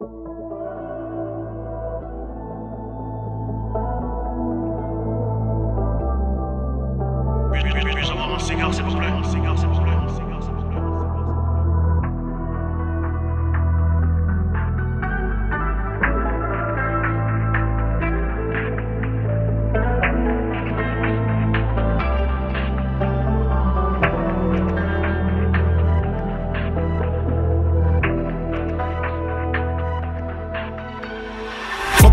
Musique, s'il vous plaît.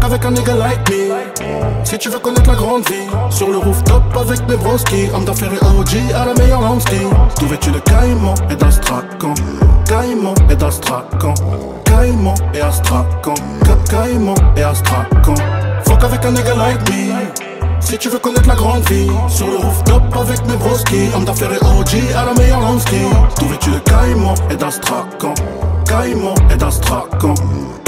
Avec un nigga like me. Si tu veux connaître la grande vie Sur le rooftop avec mes broski Homme d'affaires et OG à la meilleure landsky Tout vêtu de caïman et d'astracan? Caïman et d'astracan. Caïman et astracan. Ca- Caïman et astracan. Fuck avec un nigga like me. Si tu veux connaître la grande vie Sur le rooftop avec mes broski Homme d'affaires et OG à la meilleure landsky Tout vêtu de caïman et d'astracan? Caïman et d'astracan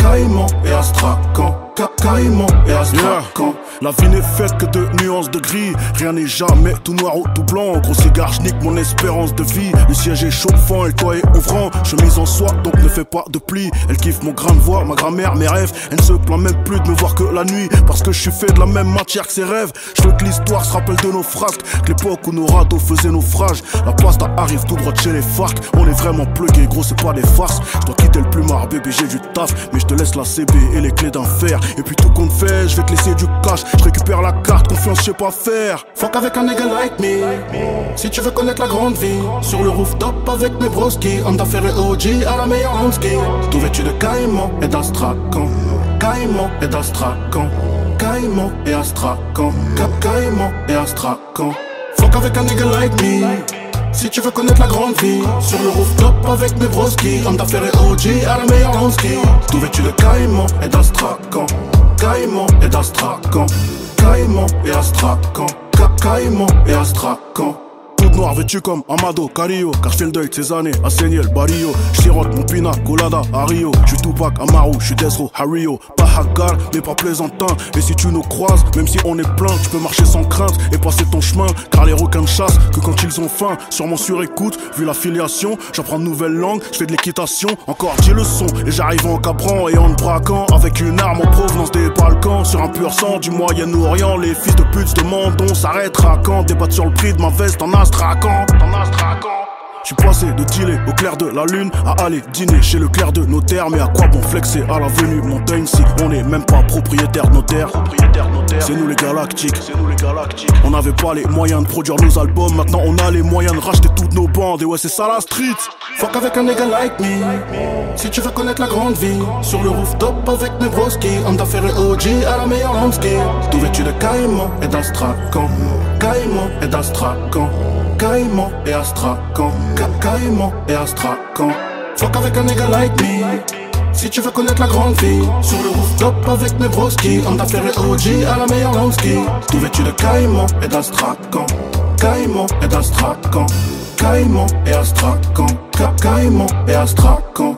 Caïman et astracan Ca- Caïman et astracan La vie n'est faite que de nuances de gris. Rien n'est jamais tout noir ou tout blanc. Gros cigare, je nique mon espérance de vie. Le siège est chauffant et le toit est ouvrant. Chemise en soie, donc ne fais pas de plis. Elle kiffe mon grain de voix, ma grand-mère, mes rêves. Elle ne se plaint même plus de me voir que la nuit. Parce que je suis fait de la même matière que ses rêves. Je veux que l'histoire se rappelle de nos frasques. Que l'époque où nos radeaux faisaient naufrage. La pasta arrive tout droit de chez les FARC. On est vraiment plugués, gros, c'est pas des farces. Je dois quitter le plumard, bébé, j'ai du taf. Mais je te laisse la CB et les clés d'un fer. Et puis tout compte fait, je vais te laisser du cash. Je récupère la carte, confiance, je sais pas faire. Fuck avec un nigga like me. Si tu veux connaître la grande vie Sur le rooftop avec mes broski. Homme d'affaires et OG à la meilleure landsky Tout vêtu de caïman et d'astracan Caïman et d'astracan Caïman et astracan Ca- Caïman et astracan Fuck avec un nigga like me si tu veux connaître la grande vie Sur le rooftop avec mes broski Homme d'affaires et OG à la meilleure landsky Tout vêtu de caïman et d'astracan? Caïman et d'astracan. Caïman et astracan. Ca- Caïman et astracan noir vêtu comme Amado, Carillo Car je le deuil de ces années à le barrio sirote mon pina, colada à Rio Je suis Tupac, Amaru, je suis Desro, Hario. Pas Hagar, mais pas plaisantin. Et si tu nous croises, même si on est plein Tu peux marcher sans crainte et passer ton chemin. Car les requins ne chassent que quand ils ont faim. Sûrement sur écoute, vu l'affiliation J'apprends de nouvelles langues, je fais de l'équitation. Encore 10 leçons et j'arrive en cabrant Et en braquant. Avec une arme en provenance des Balkans Sur un pur sang du Moyen-Orient. Les fils de pute se demandent on s'arrêtera quand? Débattre sur le prix de ma veste en astracan En astracan je passé de dealer au clair de la lune à aller dîner chez le clair de notaire. Mais à quoi bon flexer à l'avenue Montaigne si on n'est même pas propriétaire notaire C'est nous les galactiques. On n'avait pas les moyens de produire nos albums. Maintenant on a les moyens de racheter toutes nos bandes. Et ouais, c'est ça la street. Fuck avec un nigga like me Si tu veux connaître la grande vie Sur le rooftop avec mes broski Homme d'affaires et OG à la meilleure landsky Tout vêtu de caïman et d'astracan Caïman et d'astracan Caïman et astracan Ca- Caïman et astracan Fuck avec un nigga like me. Si tu veux connaître la grande vie Sur le rooftop avec mes broski Homme d'affaires et OG à la meilleure landsky Tout vêtu de caïman et d'astracan Caïman et d'astracan Caïman et astracan Ca- Caïman et astracan